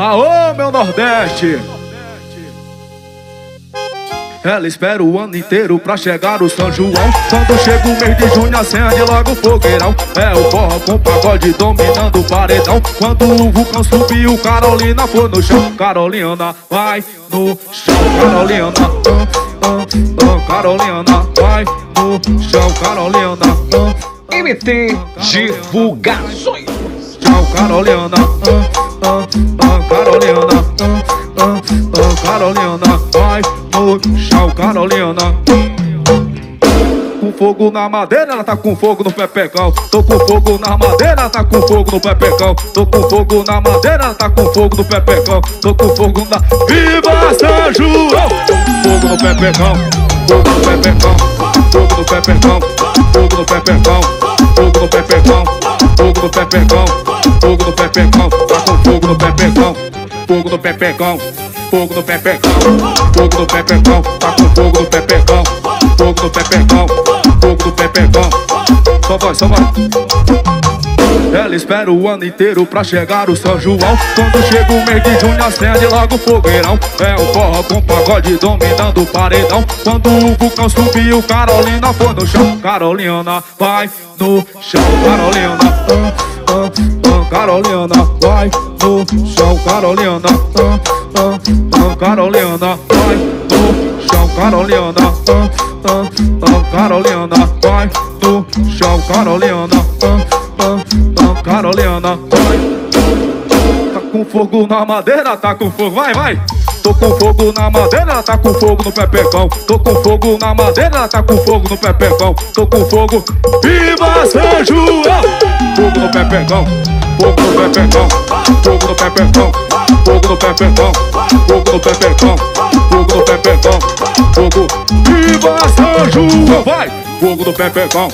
Aô, meu Nordeste! Ela espera o ano inteiro pra chegar o São João. Quando chega o mês de junho acende logo o fogueirão. É o forró com pagode dominando o paredão. Quando o vulcão subiu, Carolina foi no chão. Carolina vai no chão, Carolina uh, uh, uh, Carolina vai no chão, Carolina MT Divulgações. Tchau, Carolina Carolina vai no chão, Carolina com fogo na madeira, ela tá com fogo no pepecão. Tô com fogo na madeira, ela tá com fogo no pepecão. Tô com fogo na madeira, ela tá com fogo no pepecão. Tô com fogo na. Viva São João! Fogo no pepecão, fogo no pepecão, fogo no pepecão, fogo no pepecão, fogo no pepecão, fogo no pepecão, fogo no pepecão, tá com fogo no pepecão, fogo no pepecão. Fogo no pepecão, fogo no pepecão, tá com fogo no pepecão, fogo no pepecão, fogo no pepecão. Só vai, só vai. Ela espera o ano inteiro pra chegar o São João. Quando chega o mês de junho acende logo o fogueirão. É o forró com pagode dominando o paredão. Quando o vulcão subiu, Carolina foi no chão. Carolina vai no chão, Carolina uh, uh, uh, Carolina vai no chão, Carolina Carolina vai no chão, Carolina uh, uh, uh, Carolina vai no chão, Carolina uh, uh, Carolina, vai. Tá com fogo na madeira, tá com fogo, vai, vai. Tô com fogo na madeira, tá com fogo no pepecão. Tô com fogo na madeira, tá com fogo no pepecão. Tô com fogo, viva São João! Fogo no pepecão, fogo no pepecão, fogo no pepecão, fogo no pepecão, fogo no pepecão, fogo no pepecão, fogo, viva São João! Vai, fogo no pepecão.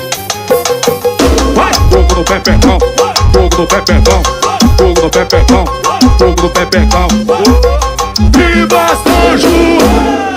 Vai! Fogo no pepecão, fogo no pepecão, fogo no pepecão, fogo no pepecão. Viva São João!